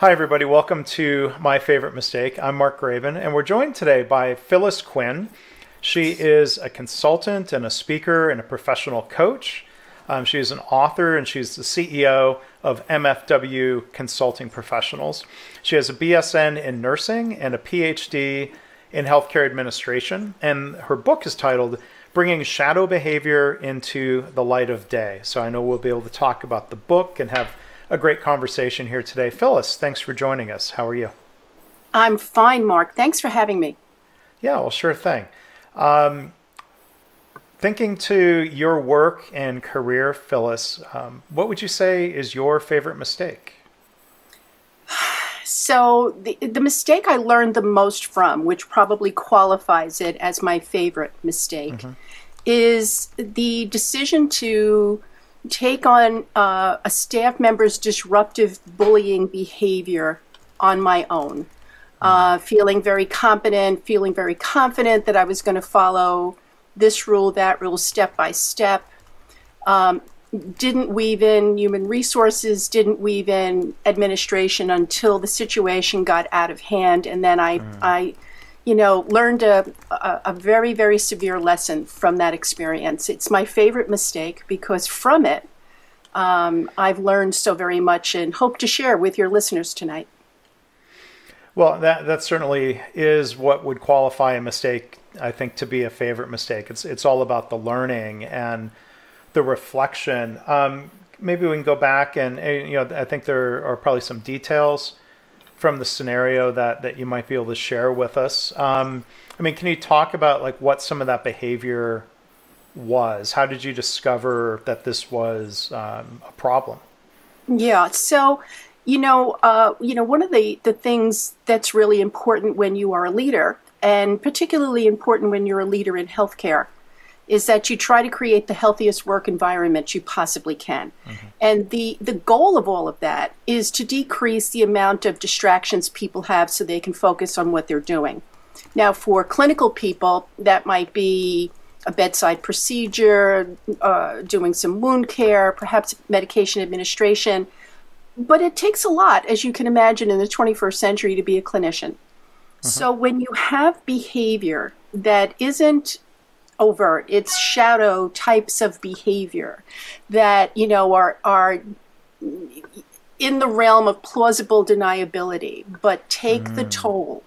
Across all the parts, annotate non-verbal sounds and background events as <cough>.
Hi, everybody. Welcome to My Favorite Mistake. I'm Mark Graban, and we're joined today by Phyllis Quinlan. She is a consultant and a speaker and a professional coach. Um, she is an author and she's the CEO of MFW Consulting Professionals. She has a BSN in nursing and a PhD in healthcare administration, and her book is titled Bringing Shadow Behavior into the Light of Day. So I know we'll be able to talk about the book and have a great conversation here today. Phyllis, thanks for joining us. How are you? I'm fine, Mark. Thanks for having me. Yeah, well, sure thing. Um, thinking to your work and career, Phyllis, um, what would you say is your favorite mistake? <sighs> So, the, the mistake I learned the most from, which probably qualifies it as my favorite mistake, mm-hmm. is the decision to take on uh, a staff member's disruptive bullying behavior on my own. Uh, feeling very competent, feeling very confident that I was going to follow this rule, that rule, step by step. Um, didn't weave in human resources, didn't weave in administration until the situation got out of hand, and then I, mm. I you know, learned a, a, a, very, very severe lesson from that experience. It's my favorite mistake because from it, um, I've learned so very much and hope to share with your listeners tonight. Well, that, that certainly is what would qualify a mistake, I think, to be a favorite mistake. It's, it's all about the learning and the reflection. Um, maybe we can go back and, you know, I think there are probably some details from the scenario that that you might be able to share with us. Um, I mean, can you talk about like what some of that behavior was? How did you discover that this was um, a problem? Yeah, so you know, uh, you know, one of the the things that's really important when you are a leader, and particularly important when you're a leader in healthcare, is that you try to create the healthiest work environment you possibly can. Mm-hmm. And the, the goal of all of that is to decrease the amount of distractions people have so they can focus on what they're doing. Now, for clinical people, that might be a bedside procedure, uh, doing some wound care, perhaps medication administration. But it takes a lot, as you can imagine, in the 21st century to be a clinician. Mm-hmm. So when you have behavior that isn't overt. It's shadow types of behavior that, you know, are, are in the realm of plausible deniability, but take mm. the toll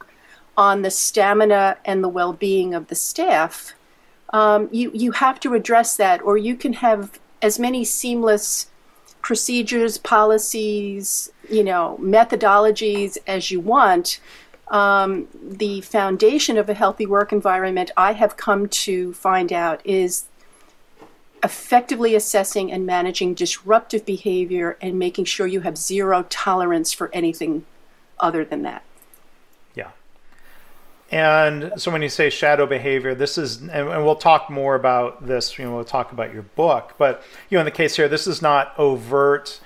on the stamina and the well being of the staff. Um, you, you have to address that, or you can have as many seamless procedures, policies, you know, methodologies as you want, um, the foundation of a healthy work environment, I have come to find out, is effectively assessing and managing disruptive behavior and making sure you have zero tolerance for anything other than that. Yeah. And so when you say shadow behavior, this is, and we'll talk more about this, you know, we'll talk about your book, but, you know, in the case here, this is not overt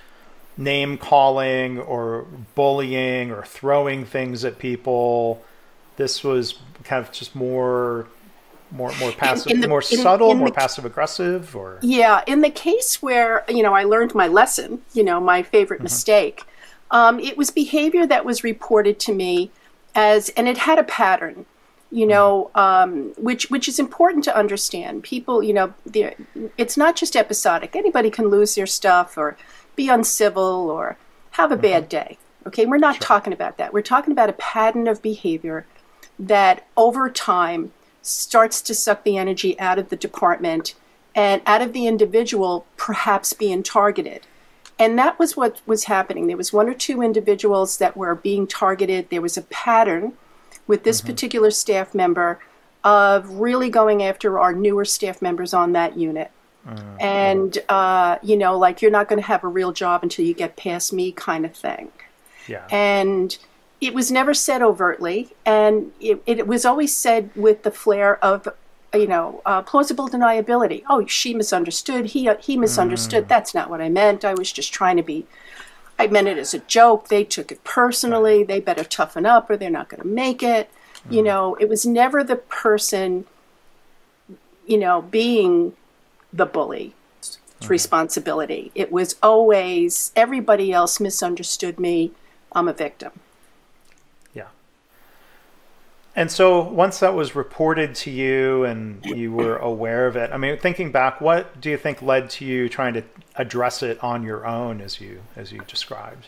name calling or bullying or throwing things at people. This was kind of just more more more passive in, in the, more in, subtle more the, passive aggressive or yeah in the case where you know i learned my lesson you know my favorite mm-hmm. mistake um, it was behavior that was reported to me as and it had a pattern you know mm-hmm. um, which which is important to understand people you know the it's not just episodic anybody can lose their stuff or be uncivil or have a bad mm-hmm. day. Okay, we're not sure. talking about that. We're talking about a pattern of behavior that over time starts to suck the energy out of the department and out of the individual perhaps being targeted. And that was what was happening. There was one or two individuals that were being targeted. There was a pattern with this mm-hmm. particular staff member of really going after our newer staff members on that unit. Mm-hmm. And, uh, you know, like you're not going to have a real job until you get past me kind of thing. Yeah. And it was never said overtly. And it, it was always said with the flair of, you know, uh, plausible deniability. Oh, she misunderstood. He, uh, he misunderstood. Mm. That's not what I meant. I was just trying to be, I meant it as a joke. They took it personally. Right. They better toughen up or they're not going to make it. Mm. You know, it was never the person, you know, being the bully's mm-hmm. responsibility. It was always everybody else misunderstood me. I'm a victim. Yeah. And so once that was reported to you and you were aware of it, I mean, thinking back, what do you think led to you trying to address it on your own as you as you described?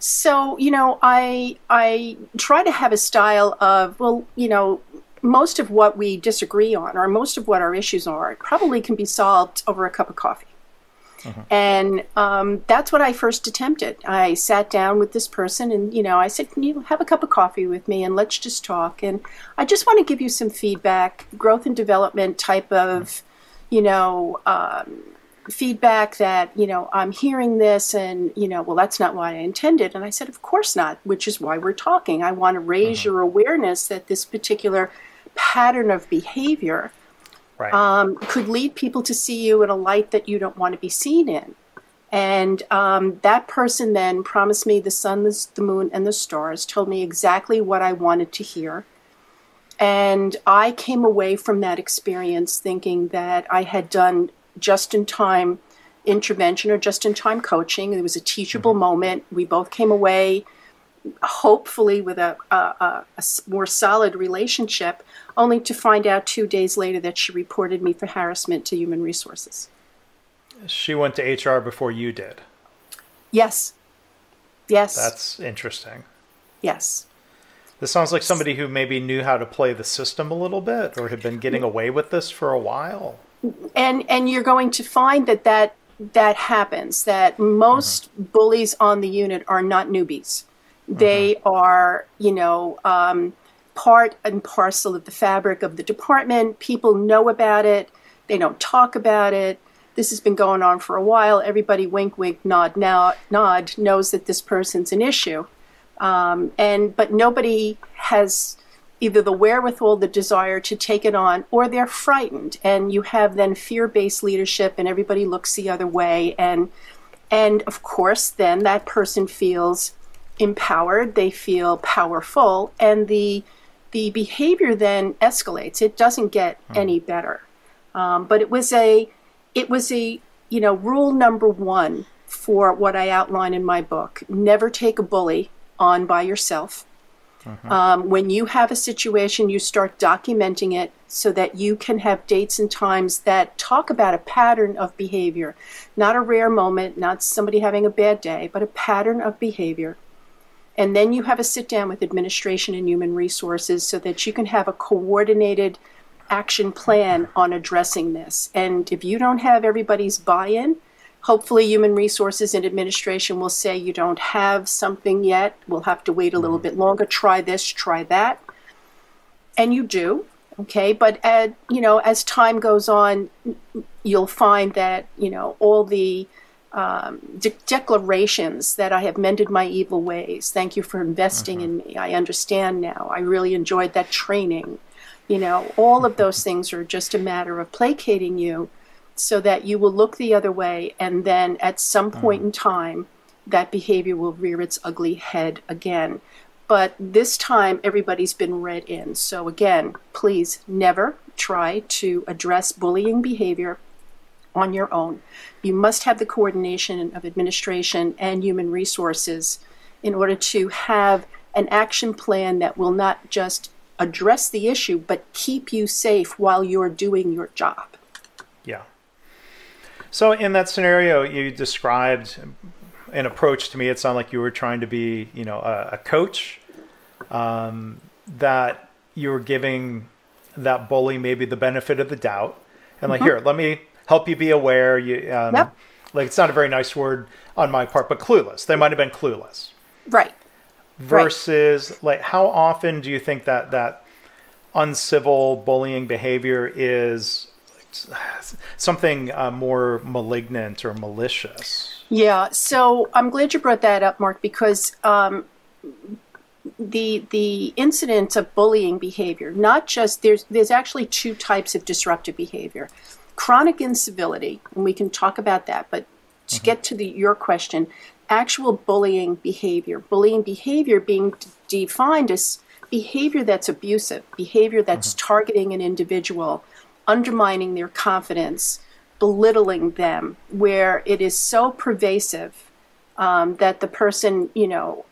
So, you know, I I try to have a style of, well, you know, most of what we disagree on or most of what our issues are probably can be solved over a cup of coffee. Mm-hmm. And um, that's what I first attempted. I sat down with this person and, you know, I said, Can you have a cup of coffee with me and let's just talk? And I just want to give you some feedback, growth and development type of, you know, um, feedback that, you know, I'm hearing this and, you know, well, that's not what I intended. And I said, Of course not, which is why we're talking. I want to raise mm-hmm. your awareness that this particular pattern of behavior right. um, could lead people to see you in a light that you don't want to be seen in. And um, that person then promised me the sun, the moon, and the stars, told me exactly what I wanted to hear. And I came away from that experience thinking that I had done just in time intervention or just in time coaching. It was a teachable mm-hmm. moment. We both came away hopefully with a, a, a, a, more solid relationship, only to find out two days later that she reported me for harassment to human resources. She went to HR before you did. Yes. Yes. That's interesting. Yes. This sounds like somebody who maybe knew how to play the system a little bit or had been getting away with this for a while. And and you're going to find that that that happens that most mm-hmm. bullies on the unit are not newbies they mm-hmm. are, you know, um, part and parcel of the fabric of the department. People know about it. They don't talk about it. This has been going on for a while. Everybody wink, wink, nod, nod, nod knows that this person's an issue. Um, and but nobody has either the wherewithal, the desire to take it on, or they're frightened. And you have then fear-based leadership, and everybody looks the other way. And and of course, then that person feels empowered, they feel powerful, and the the behavior then escalates. It doesn't get hmm. any better. Um, but it was a it was a you know rule number one for what I outline in my book: never take a bully on by yourself. Uh-huh. Um, when you have a situation, you start documenting it so that you can have dates and times that talk about a pattern of behavior, not a rare moment, not somebody having a bad day, but a pattern of behavior and then you have a sit down with administration and human resources so that you can have a coordinated action plan on addressing this. And if you don't have everybody's buy in, hopefully human resources and administration will say you don't have something yet. We'll have to wait a little mm-hmm. bit longer. Try this, try that. And you do. Okay, but at, you know, as time goes on, you'll find that you know all the um, de- declarations that I have mended my evil ways. Thank you for investing uh-huh. in me. I understand now. I really enjoyed that training. You know, all of those things are just a matter of placating you so that you will look the other way, and then at some point uh-huh. in time, that behavior will rear its ugly head again. But this time, everybody's been read in. So, again, please never try to address bullying behavior on your own. You must have the coordination of administration and human resources in order to have an action plan that will not just address the issue, but keep you safe while you're doing your job. Yeah. So, in that scenario, you described an approach to me. It sounded like you were trying to be, you know, a, a coach. Um, that you were giving that bully maybe the benefit of the doubt, and like, mm-hmm. here, let me help you be aware. You, um, yep. like it's not a very nice word on my part, but clueless. They might have been clueless. Right. Versus, right. like, how often do you think that that uncivil bullying behavior is something uh, more malignant or malicious? Yeah. So I'm glad you brought that up, Mark, because um, the the incidence of bullying behavior, not just there's there's actually two types of disruptive behavior chronic incivility, and we can talk about that, but to mm-hmm. get to the, your question, actual bullying behavior, bullying behavior being d- defined as behavior that's abusive, behavior that's mm-hmm. targeting an individual, undermining their confidence, belittling them, where it is so pervasive um, that the person, you know,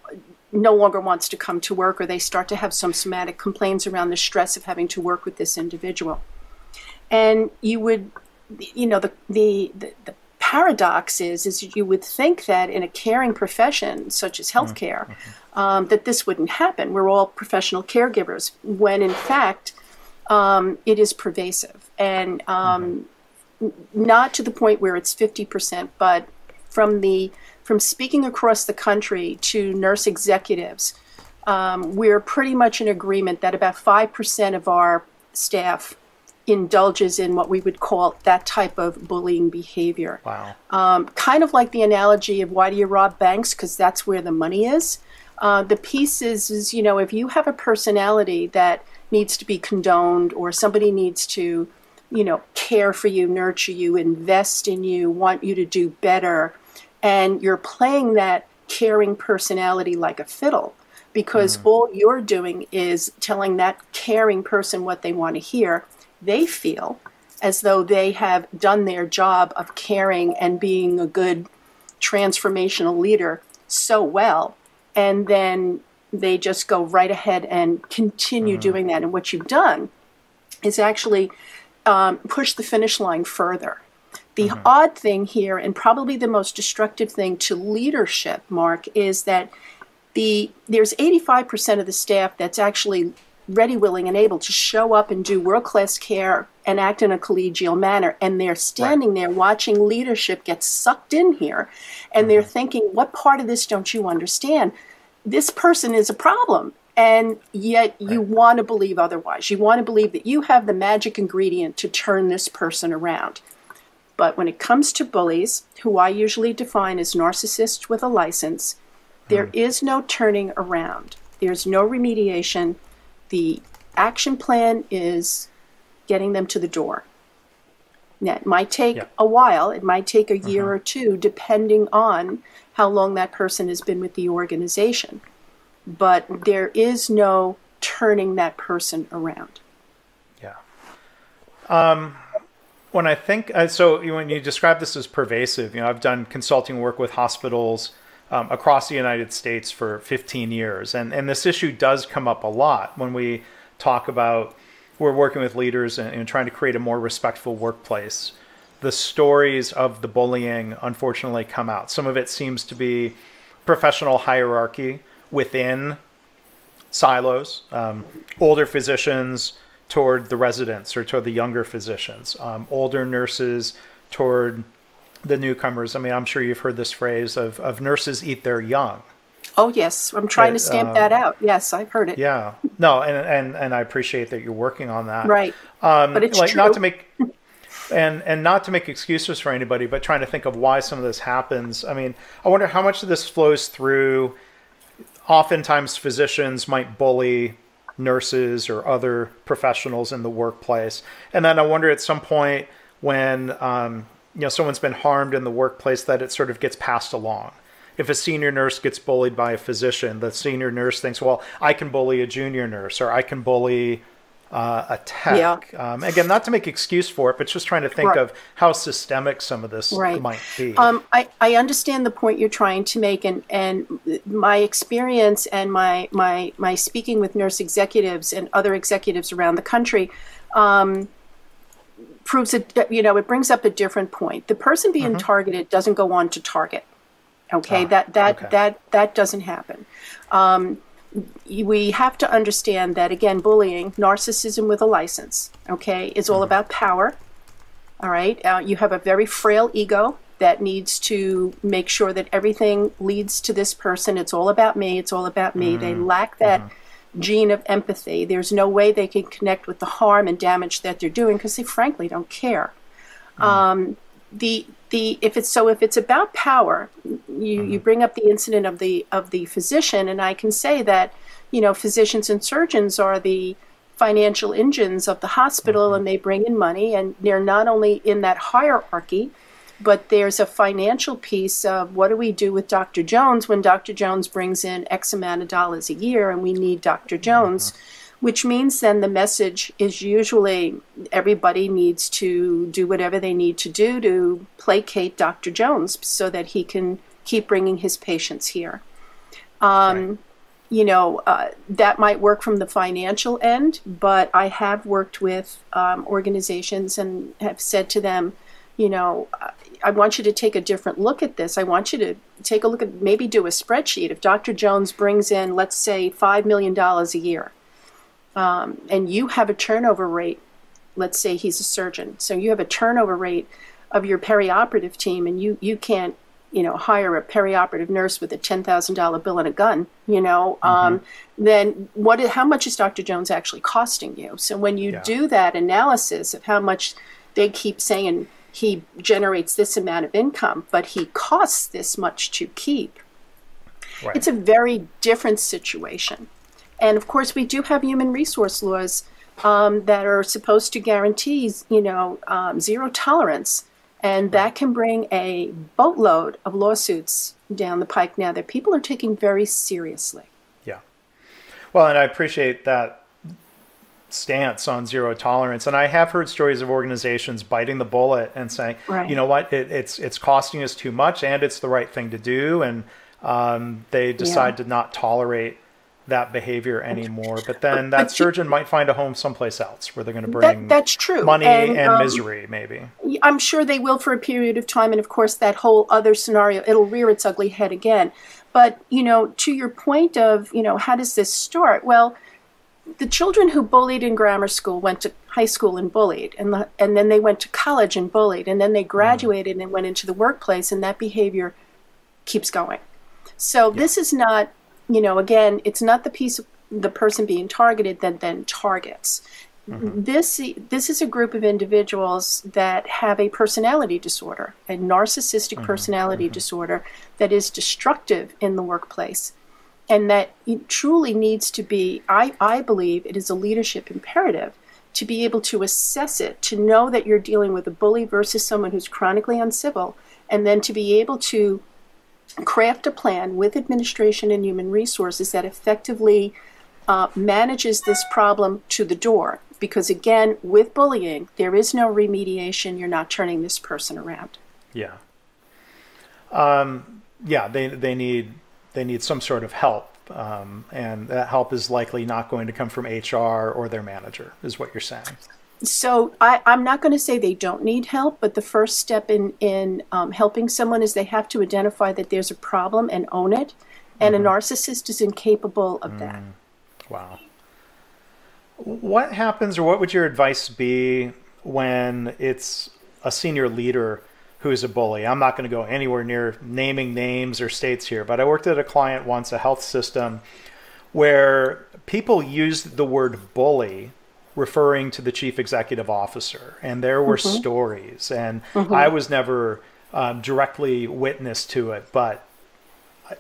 no longer wants to come to work or they start to have some somatic complaints around the stress of having to work with this individual. And you would, you know, the, the, the, the paradox is, is you would think that in a caring profession such as healthcare, mm-hmm. um, that this wouldn't happen. We're all professional caregivers, when in fact, um, it is pervasive. And um, mm-hmm. not to the point where it's 50%, but from the from speaking across the country to nurse executives, um, we're pretty much in agreement that about 5% of our staff indulges in what we would call that type of bullying behavior. Wow. Um, kind of like the analogy of why do you rob banks? Because that's where the money is. Uh, the piece is, is, you know, if you have a personality that needs to be condoned or somebody needs to, you know, care for you, nurture you, invest in you, want you to do better, and you're playing that caring personality like a fiddle because mm. all you're doing is telling that caring person what they want to hear. They feel as though they have done their job of caring and being a good transformational leader so well. And then they just go right ahead and continue mm. doing that. And what you've done is actually um, push the finish line further. The mm-hmm. odd thing here, and probably the most destructive thing to leadership, Mark, is that the there's 85% of the staff that's actually ready, willing, and able to show up and do world class care and act in a collegial manner. And they're standing right. there watching leadership get sucked in here, and mm-hmm. they're thinking, what part of this don't you understand? This person is a problem. And yet you right. want to believe otherwise. You want to believe that you have the magic ingredient to turn this person around. But when it comes to bullies, who I usually define as narcissists with a license, there mm. is no turning around. There's no remediation. The action plan is getting them to the door. Now, it might take yeah. a while, it might take a year mm-hmm. or two, depending on how long that person has been with the organization. But there is no turning that person around. Yeah. Um, when I think uh, so, when you describe this as pervasive, you know, I've done consulting work with hospitals um, across the United States for 15 years, and and this issue does come up a lot when we talk about we're working with leaders and, and trying to create a more respectful workplace. The stories of the bullying, unfortunately, come out. Some of it seems to be professional hierarchy within silos, um, older physicians toward the residents or toward the younger physicians, um, older nurses toward the newcomers. I mean, I'm sure you've heard this phrase of, of nurses eat their young. Oh yes, I'm trying to stamp uh, that out. Yes, I've heard it. Yeah, no, and and and I appreciate that you're working on that. Right, um, but it's like true. not to make and and not to make excuses for anybody, but trying to think of why some of this happens. I mean, I wonder how much of this flows through. Oftentimes, physicians might bully nurses or other professionals in the workplace. And then I wonder at some point when um, you know someone's been harmed in the workplace that it sort of gets passed along. If a senior nurse gets bullied by a physician, the senior nurse thinks, "Well, I can bully a junior nurse, or I can bully uh, a tech. Yeah. Um, again, not to make excuse for it, but just trying to think right. of how systemic some of this right. might be. Um, I, I understand the point you're trying to make, and, and my experience and my, my, my speaking with nurse executives and other executives around the country um, proves it, you know, it brings up a different point. The person being mm-hmm. targeted doesn't go on to target. Okay, ah, that that okay. that that doesn't happen. Um, we have to understand that again bullying narcissism with a license okay is all mm-hmm. about power all right uh, you have a very frail ego that needs to make sure that everything leads to this person it's all about me it's all about me mm-hmm. they lack that mm-hmm. Gene of empathy there's no way they can connect with the harm and damage that they're doing because they frankly don't care mm-hmm. um, the the if it's so if it's about power you mm-hmm. you bring up the incident of the of the physician and i can say that you know physicians and surgeons are the financial engines of the hospital mm-hmm. and they bring in money and they're not only in that hierarchy but there's a financial piece of what do we do with Dr. Jones when Dr. Jones brings in X amount of dollars a year and we need Dr. Jones. Mm-hmm which means then the message is usually everybody needs to do whatever they need to do to placate Dr. Jones so that he can keep bringing his patients here. Um, right. you know, uh, that might work from the financial end, but I have worked with um, organizations and have said to them, you know, I want you to take a different look at this. I want you to take a look at maybe do a spreadsheet. If Dr. Jones brings in, let's say, $5 million a year, um, and you have a turnover rate, let's say he's a surgeon, so you have a turnover rate of your perioperative team, and you, you can't you know, hire a perioperative nurse with a ten thousand dollar bill and a gun, you know, mm-hmm. um, then what? How much is Dr. Jones actually costing you? So when you yeah. do that analysis of how much they keep saying he generates this amount of income, but he costs this much to keep, right. it's a very different situation. And of course, we do have human resource laws um, that are supposed to guarantee, you know, um, zero tolerance and that can bring a boatload of lawsuits down the pike now that people are taking very seriously. Yeah. Well, and I appreciate that stance on zero tolerance. And I have heard stories of organizations biting the bullet and saying, right. you know what, it, it's it's costing us too much, and it's the right thing to do, and um, they decide yeah. to not tolerate that behavior anymore. But then that surgeon might find a home someplace else where they're going to bring that, that's true money and, and um, misery, maybe. I'm sure they will for a period of time, and of course that whole other scenario it'll rear its ugly head again. But you know, to your point of you know how does this start? Well. The children who bullied in grammar school went to high school and bullied, and, the, and then they went to college and bullied, and then they mm-hmm. graduated mm. and went into the workplace, and that behavior keeps going. So yeah. this is not you know, again, it's not the piece of the person being targeted that then targets. Mm-hmm. This this is a group of individuals that have a personality disorder, a narcissistic mm-hmm. personality mm-hmm. disorder that is destructive in the workplace, and that it truly needs to be. I I believe it is a leadership imperative to be able to assess it, to know that you're dealing with a bully versus someone who's chronically uncivil, and then to be able to craft a plan with administration and human resources that effectively uh, manages this problem to the door. Because again, with bullying, there is no remediation. You're not turning this person around. Yeah. Um, yeah, they they need they need some sort of help, um, and that help is likely not going to come from HR or their manager, is what you're saying so I, am not going to say they don't need help, but the first step in in um, helping someone is they have to identify that there's a problem and own it, and mm-hmm. a narcissist is incapable of mm. that. Wow. What happens, or what would your advice be when it's a senior leader who's a bully? I'm not going to go anywhere near naming names or states here, but I worked at a client once, a health system, where people used the word bully referring to the chief executive officer, and there were mm-hmm. stories, and mm-hmm. I was never um, directly witness to it, but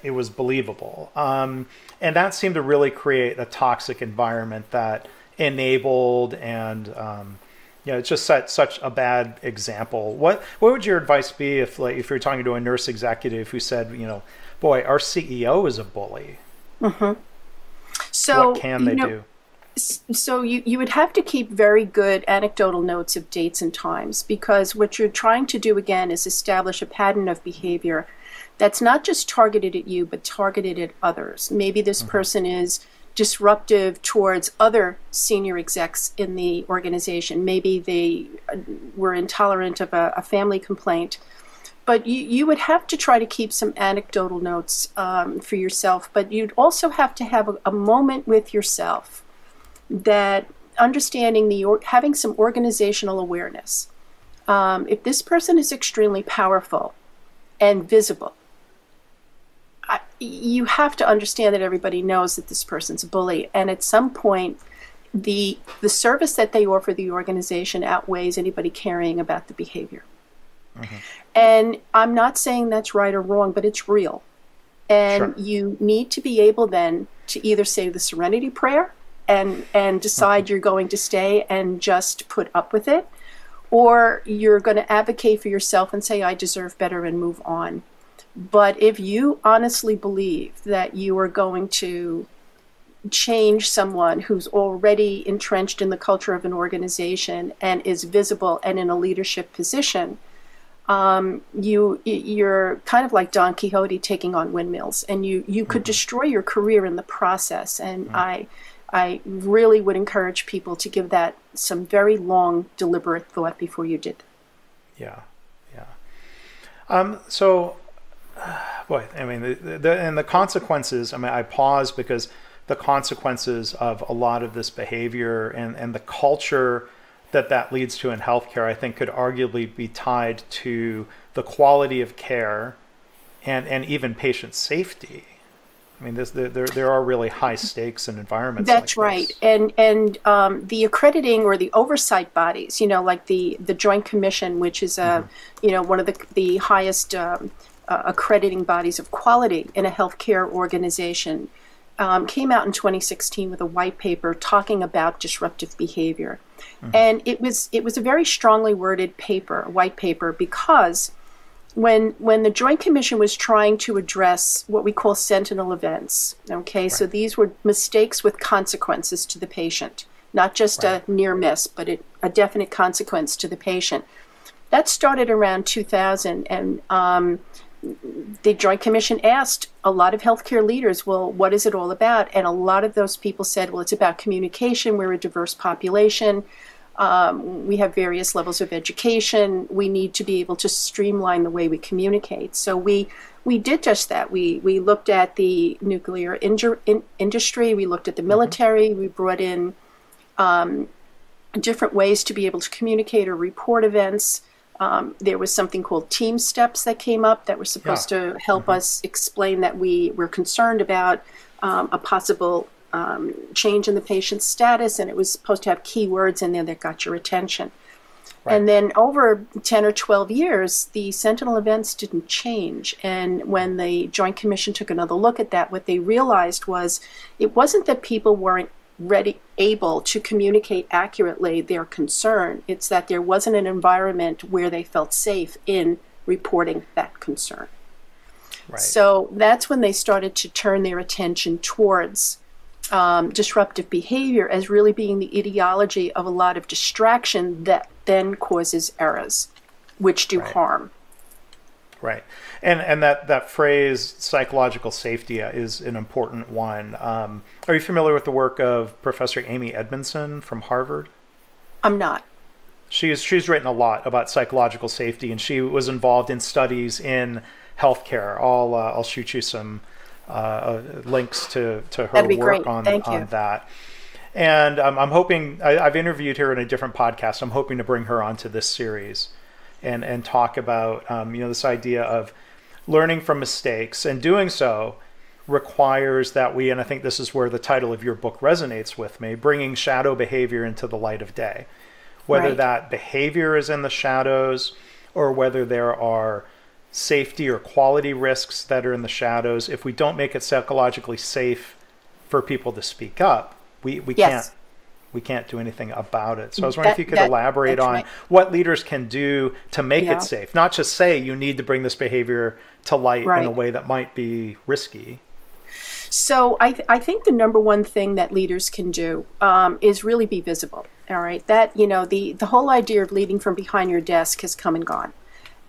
it was believable, um, and that seemed to really create a toxic environment that enabled and um, you know, it just set such a bad example. What what would your advice be if like if you're talking to a nurse executive who said, you know, boy, our CEO is a bully. Mm-hmm. So what can they know, do? so you, you would have to keep very good anecdotal notes of dates and times because what you're trying to do again is establish a pattern of behavior that's not just targeted at you but targeted at others maybe this mm-hmm. person is disruptive towards other senior execs in the organization. Maybe they uh, were intolerant of a, a family complaint. But you, you would have to try to keep some anecdotal notes um, for yourself. But you'd also have to have a, a moment with yourself that understanding the or, having some organizational awareness. Um, if this person is extremely powerful and visible, you have to understand that everybody knows that this person's a bully, and at some point, the the service that they offer the organization outweighs anybody caring about the behavior. Mm-hmm. And I'm not saying that's right or wrong, but it's real. And sure. you need to be able then to either say the serenity prayer and and decide you're going to stay and just put up with it or you're going to advocate for yourself and say I deserve better and move on. But if you honestly believe that you are going to change someone who's already entrenched in the culture of an organization and is visible and in a leadership position, um, you you're kind of like Don Quixote taking on windmills, and you you could mm-hmm. destroy your career in the process. And mm-hmm. I I really would encourage people to give that some very long, deliberate thought before you did. Yeah, yeah. Um, so, <sighs> boy, I mean, the, the, and the consequences. I mean, I pause because the consequences of a lot of this behavior and and the culture that that leads to in healthcare, I think, could arguably be tied to the quality of care and and even patient safety. I mean, this, there, there are really high stakes in environments. That's like right, and and um, the accrediting or the oversight bodies, you know, like the the Joint Commission, which is a mm-hmm. you know one of the the highest um, uh, accrediting bodies of quality in a healthcare organization, um, came out in 2016 with a white paper talking about disruptive behavior, mm-hmm. and it was it was a very strongly worded paper, a white paper, because when when the Joint Commission was trying to address what we call sentinel events, okay, right. so these were mistakes with consequences to the patient, not just right. a near miss, but it, a definite consequence to the patient. That started around 2000, and um, the Joint Commission asked a lot of healthcare leaders, well, what is it all about? And a lot of those people said, well, it's about communication. We're a diverse population. Um, we have various levels of education. We need to be able to streamline the way we communicate. So we we did just that. We we looked at the nuclear inju- in, industry. We looked at the mm-hmm. military. We brought in um, different ways to be able to communicate or report events. Um, there was something called TeamSTEPPS that came up that were supposed yeah. to help mm-hmm. us explain that we were concerned about um, a possible um, change in the patient's status, and it was supposed to have keywords in there that got your attention. Right. And then over 10 or 12 years, the sentinel events didn't change. And when the Joint Commission took another look at that, what they realized was it wasn't that people weren't ready, able to communicate accurately their concern, it's that there wasn't an environment where they felt safe in reporting that concern. Right. So that's when they started to turn their attention towards um, disruptive behavior as really being the etiology of a lot of distraction that then causes errors, which do right. harm. Right, and and that that phrase psychological safety is an important one. Um, are you familiar with the work of Professor Amy Edmondson from Harvard? I'm not. She's she's written a lot about psychological safety, and she was involved in studies in healthcare. I'll uh, I'll shoot you some uh, uh, links to, to her work great. on, Thank on you. that. And um, I'm hoping, I, have interviewed her in a different podcast. I'm hoping to bring her onto this series and, and talk about, um, you know, this idea of learning from mistakes and doing so requires that we, and I think this is where the title of your book resonates with me, bringing shadow behavior into the light of day. Whether right. that behavior is in the shadows or whether there are safety or quality risks that are in the shadows, if we don't make it psychologically safe for people to speak up, we, we yes. can't we can't do anything about it. So I was wondering that, if you could that, elaborate on right. what leaders can do to make yeah. it safe, not just say you need to bring this behavior to light right. in a way that might be risky. So I, th- I think the number one thing that leaders can do um, is really be visible. All right, that you know the the whole idea of leading from behind your desk has come and gone.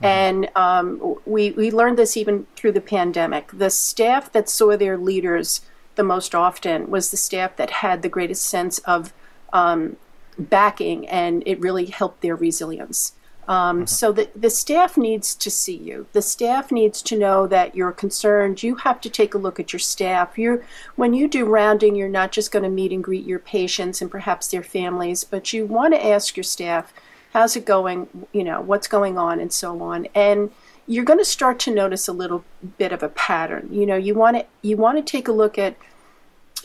Mm-hmm. And um, we, we learned this even through the pandemic. The staff that saw their leaders the most often was the staff that had the greatest sense of um, backing, and it really helped their resilience. Um, mm-hmm. So the, the staff needs to see you. The staff needs to know that you're concerned. You have to take a look at your staff. You're, when you do rounding, you're not just going to meet and greet your patients and perhaps their families, but you want to ask your staff, how's it going, you know, what's going on, and so on. And you're going to start to notice a little bit of a pattern. You know, you want to you want to take a look at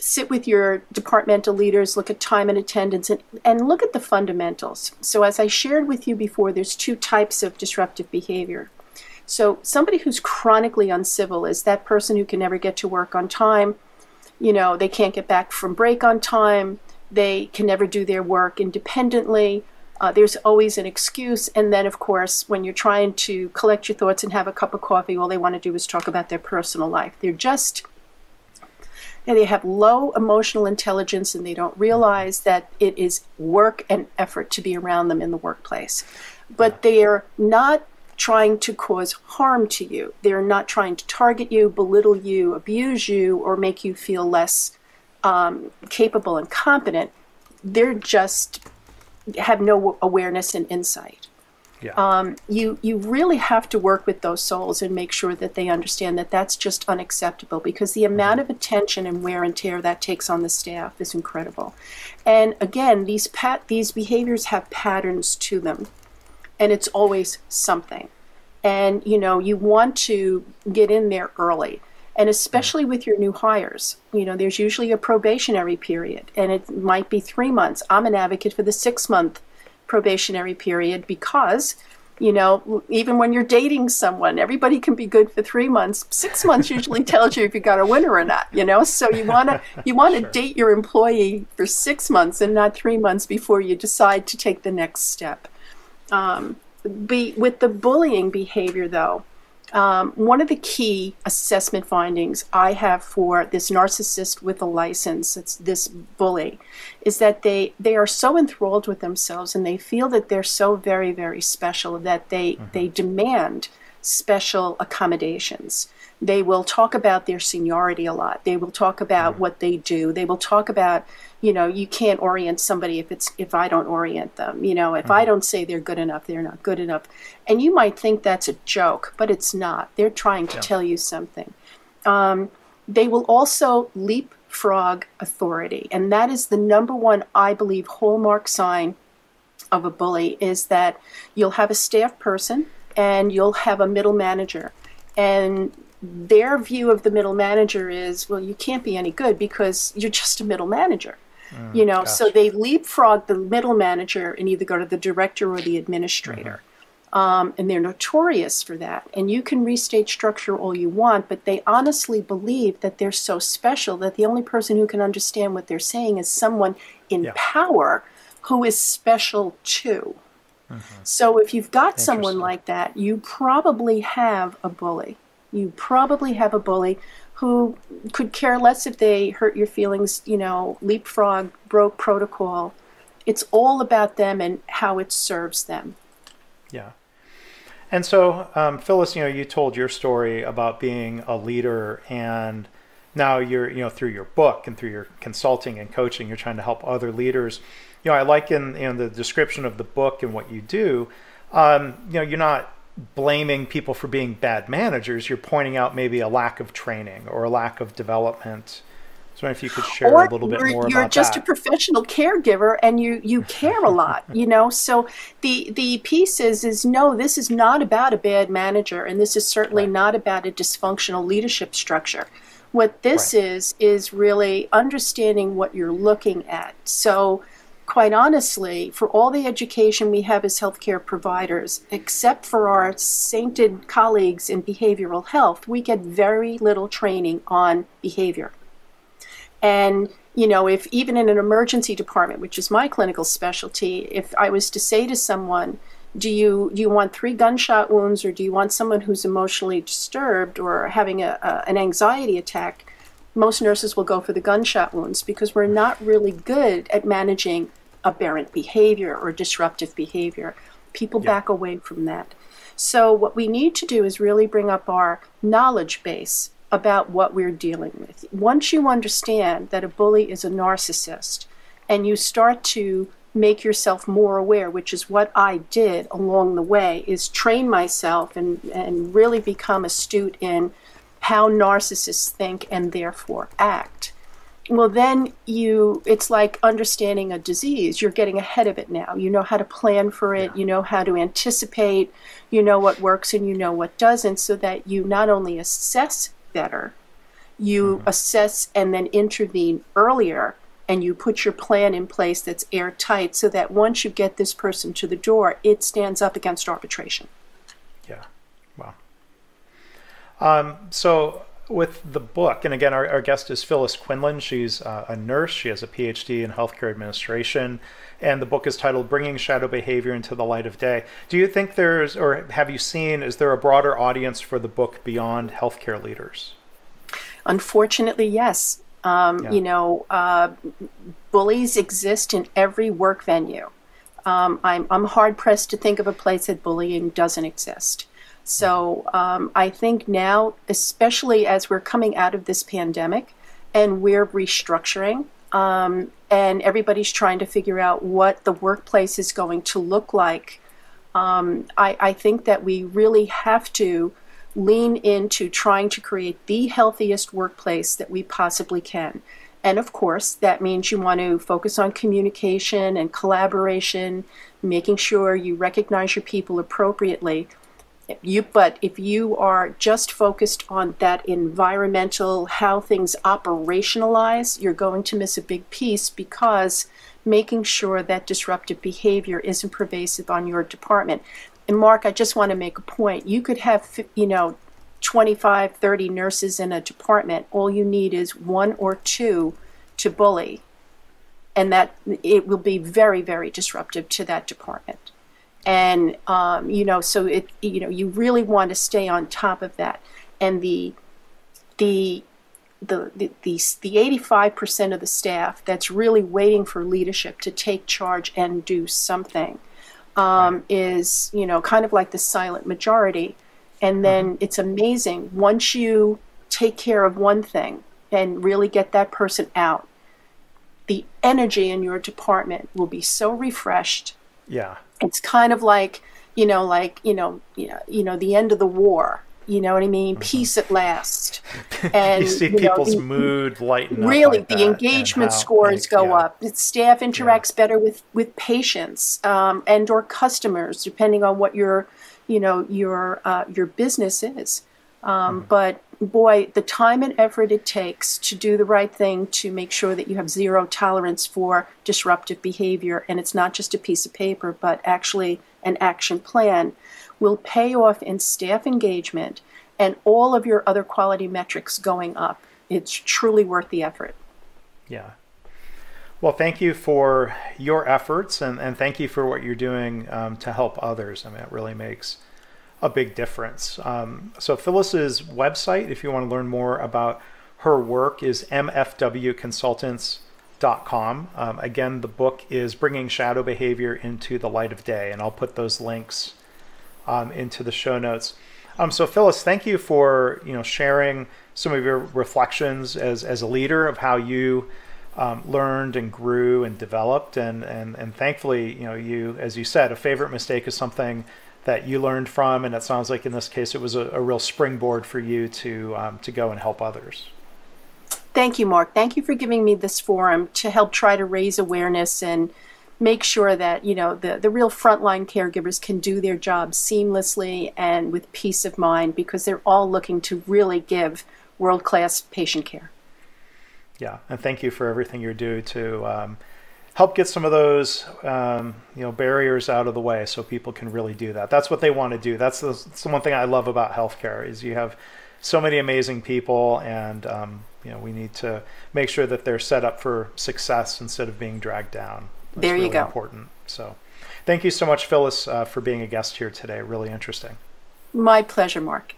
sit with your departmental leaders, look at time and attendance, and, and look at the fundamentals. So, as I shared with you before, there's two types of disruptive behavior. So, somebody who's chronically uncivil is that person who can never get to work on time. You know, they can't get back from break on time. They can never do their work independently. Uh, there's always an excuse. And then, of course, when you're trying to collect your thoughts and have a cup of coffee, all they want to do is talk about their personal life. They're just, they have low emotional intelligence and they don't realize that it is work and effort to be around them in the workplace. But they're not trying to cause harm to you. They're not trying to target you, belittle you, abuse you, or make you feel less um, capable and competent. They're just have no awareness and insight. Yeah. Um, you you really have to work with those souls and make sure that they understand that that's just unacceptable because the amount of attention and wear and tear that takes on the staff is incredible. And again, these pat these behaviors have patterns to them, and it's always something. And you know you want to get in there early and especially with your new hires you know there's usually a probationary period and it might be three months i'm an advocate for the six month probationary period because you know even when you're dating someone everybody can be good for three months. Six months usually <laughs> tells you if you got a winner or not you know? So you want to you want to sure. date your employee for six months and not three months before you decide to take the next step. Um, be, with the bullying behavior though um, one of the key assessment findings I have for this narcissist with a license, it's this bully, is that they, they are so enthralled with themselves and they feel that they're so very, very special that they, mm-hmm. they demand special accommodations. They will talk about their seniority a lot. They will talk about mm-hmm. what they do. They will talk about, you know, you can't orient somebody if it's if I don't orient them. You know, if mm-hmm. I don't say they're good enough, they're not good enough. And you might think that's a joke, but it's not. They're trying to yeah. tell you something. Um, they will also leapfrog authority, and that is the number one, I believe, hallmark sign of a bully is that you'll have a staff person and you'll have a middle manager. And their view of the middle manager is, well, you can't be any good because you're just a middle manager. Mm, you know, gosh. so they leapfrog the middle manager and either go to the director or the administrator. Mm-hmm. Um, and they're notorious for that. And you can restate structure all you want, but they honestly believe that they're so special that the only person who can understand what they're saying is someone in yeah. power who is special too. Mm-hmm. So if you've got someone like that, you probably have a bully. You probably have a bully who could care less if they hurt your feelings, you know, leapfrog, broke protocol. It's all about them and how it serves them. Yeah. And so, um, Phyllis, you know, you told your story about being a leader, and now you're, you know, through your book and through your consulting and coaching, you're trying to help other leaders you know, I like in, in the description of the book and what you do, um, you know, you're not blaming people for being bad managers. You're pointing out maybe a lack of training or a lack of development. So if you could share or a little bit more you're just that. a professional caregiver and you you care a lot <laughs> you know so the the piece is is no this is not about a bad manager and this is certainly right. not about a dysfunctional leadership structure what this right. is is really understanding what you're looking at so quite honestly, for all the education we have as healthcare providers, except for our sainted colleagues in behavioral health, we get very little training on behavior. And, you know, if even in an emergency department, which is my clinical specialty, if I was to say to someone, do you do you want three gunshot wounds or do you want someone who's emotionally disturbed or having a, a an anxiety attack most nurses will go for the gunshot wounds because we're not really good at managing aberrant behavior or disruptive behavior. People yeah. back away from that. So, what we need to do is really bring up our knowledge base about what we're dealing with. Once you understand that a bully is a narcissist and you start to make yourself more aware, which is what I did along the way, is train myself and, and really become astute in how narcissists think and therefore act. Well, then you, it's like understanding a disease. You're getting ahead of it now. You know how to plan for it, yeah. you know how to anticipate, you know what works and you know what doesn't, so that you not only assess better, you mm-hmm. assess and then intervene earlier and you put your plan in place that's airtight so that once you get this person to the door, it stands up against arbitration. Yeah. Wow. Um, so with the book, and again, our, our guest is Phyllis Quinlan. She's uh, a nurse. She has a PhD in healthcare administration, and the book is titled "Bringing Shadow Behavior into the Light of Day." Do you think there's, or have you seen, is there a broader audience for the book beyond healthcare leaders? Unfortunately, yes. Um, yeah. You know, uh, bullies exist in every work venue. Um, I'm, I'm hard pressed to think of a place that bullying doesn't exist. So um, I think now, especially as we're coming out of this pandemic and we're restructuring, um, and everybody's trying to figure out what the workplace is going to look like, um, I, I think that we really have to lean into trying to create the healthiest workplace that we possibly can. And of course, that means you want to focus on communication and collaboration, making sure you recognize your people appropriately. You, but if you are just focused on that environmental, how things operationalize, you're going to miss a big piece because making sure that disruptive behavior isn't pervasive on your department. And Mark, I just want to make a point. You could have, you know, 25, 30 nurses in a department, all you need is one or two to bully. And that it will be very, very disruptive to that department. And, um, you know, so it, you know, you really want to stay on top of that. And the, the, the, the, the, the 85% of the staff that's really waiting for leadership to take charge and do something um, is, you know, kind of like the silent majority and then mm-hmm. it's amazing once you take care of one thing and really get that person out, the energy in your department will be so refreshed. Yeah. It's kind of like, you know, like, you know, you know, you know the end of the war. You know what I mean? Mm-hmm. Peace at last. <laughs> And you see you people's know, mood lighten up. Really, like the engagement scores go yeah. up. Staff interacts yeah. better with with patients um, and or customers, depending on what your you know your uh, your business is. Um, mm-hmm. But boy, the time and effort it takes to do the right thing to make sure that you have zero tolerance for disruptive behavior, and it's not just a piece of paper, but actually an action plan, will pay off in staff engagement and all of your other quality metrics going up. It's truly worth the effort. Yeah. Well, thank you for your efforts and, and thank you for what you're doing um, to help others. I mean, it really makes a big difference. Um, so, Phyllis's website, if you want to learn more about her work, is mfwconsultants.com. Um, again, the book is Bringing Shadow Behavior into the Light of Day, and I'll put those links um, into the show notes. Um, so, Phyllis, thank you for you know sharing some of your reflections as, as a leader of how you um, learned and grew and developed. And, and, and thankfully, you know, you, as you said, a favorite mistake is something that you learned from. And it sounds like in this case, it was a, a real springboard for you to, um, to go and help others. Thank you, Mark. Thank you for giving me this forum to help try to raise awareness and make sure that you know the, the real frontline caregivers can do their job seamlessly and with peace of mind because they're all looking to really give world-class patient care yeah, and thank you for everything you're do to um, help get some of those um, you know barriers out of the way so people can really do that. That's what they want to do. That's the, that's the one thing I love about healthcare is you have so many amazing people, and um, you know we need to make sure that they're set up for success instead of being dragged down. That's there you really go. Important. So, thank you so much, Phyllis, uh, for being a guest here today. Really interesting. My pleasure, Mark.